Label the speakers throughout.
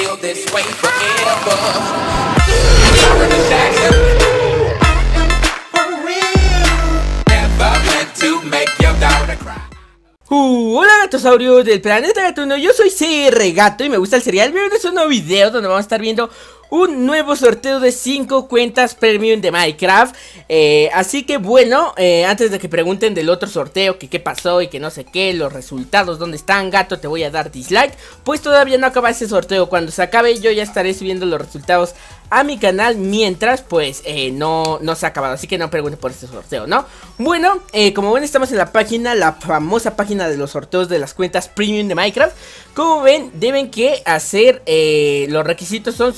Speaker 1: feel this way forever.
Speaker 2: Uh, hola del planeta gatuno, yo soy CR Gato y me gusta el cereal. Bienvenidos a un nuevo video donde vamos a estar viendo un nuevo sorteo de 5 cuentas premium de Minecraft. Eh, Así que bueno, eh, antes de que pregunten del otro sorteo, que qué pasó y que no sé qué, los resultados, dónde están, gato, te voy a dar dislike. Pues todavía no acaba ese sorteo, cuando se acabe yo ya estaré subiendo los resultados a mi canal mientras pues eh, no, no se ha acabado. Así que no pregunten por este sorteo, ¿no? Bueno, como ven estamos en la página, la famosa página de los sorteos de las cuentas premium de Minecraft. Como ven, deben que hacer, los requisitos son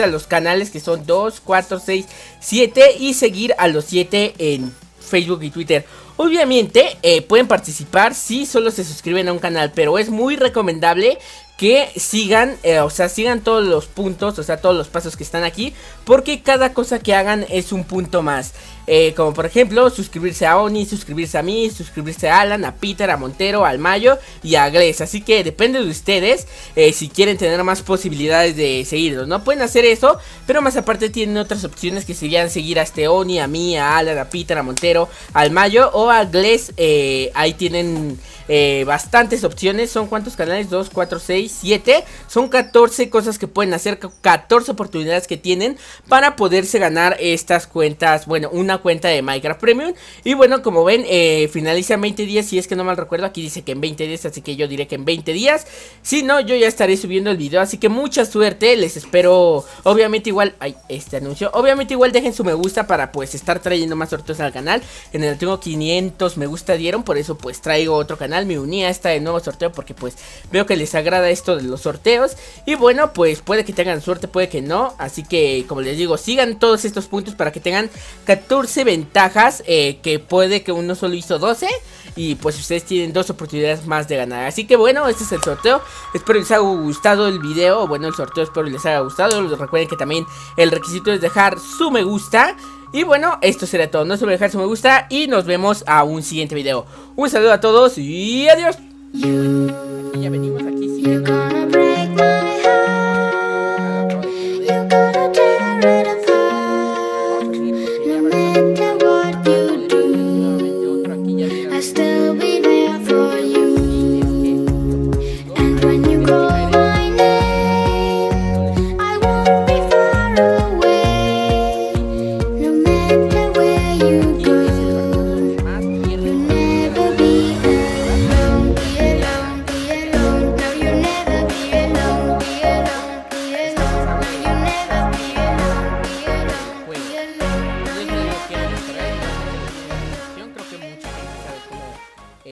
Speaker 2: a los canales que son 2, 4, 6, 7 Y seguir a los 7 en Facebook y Twitter Obviamente pueden participar si solo se suscriben a un canal, pero es muy recomendable que sigan, eh, o sea, sigan todos los puntos, o sea, todos los pasos que están aquí, porque cada cosa que hagan es un punto más. Eh, como por ejemplo, suscribirse a Oni, suscribirse a mí, suscribirse a Alan, a Peter, a Montero, al Mayo y a Gles. Así que depende de ustedes eh, si quieren tener más posibilidades de seguirlos. No pueden hacer eso, pero más aparte tienen otras opciones que serían seguir a este Oni, a mí, a Alan, a Peter, a Montero, al Mayo o a Gles. ahí tienen bastantes opciones. ¿Son cuántos canales? 2, 4, 6. 7. Son 14 cosas que pueden hacer, 14 oportunidades que tienen para poderse ganar estas cuentas. Bueno, una cuenta de Minecraft Premium. Y bueno, como ven, eh, finaliza en 20 días. Si es que no mal recuerdo, aquí dice que en 20 días, así que yo diré que en 20 días. Si no, yo ya estaré subiendo el video. Así que mucha suerte. Les espero. Obviamente, igual. Ay, este anuncio. Obviamente, igual dejen su me gusta para pues estar trayendo más sorteos al canal. En el tengo 500 me gusta dieron. Por eso, pues traigo otro canal. Me uní a este nuevo sorteo porque pues veo que les agrada esto de los sorteos. Y bueno, pues puede que tengan suerte, puede que no. Así que, como les digo, sigan todos estos puntos para que tengan 14 ventajas. Eh, que puede que uno solo hizo 12. Y pues ustedes tienen dos oportunidades más de ganar. Así que bueno, este es el sorteo. Espero les haya gustado el video. Bueno, el sorteo espero les haya gustado. Recuerden que también el requisito es dejar su me gusta. Y bueno, esto será todo. No se olviden dejar su me gusta. Y nos vemos a un siguiente video. Un saludo a todos y adiós. ya venimos aquí.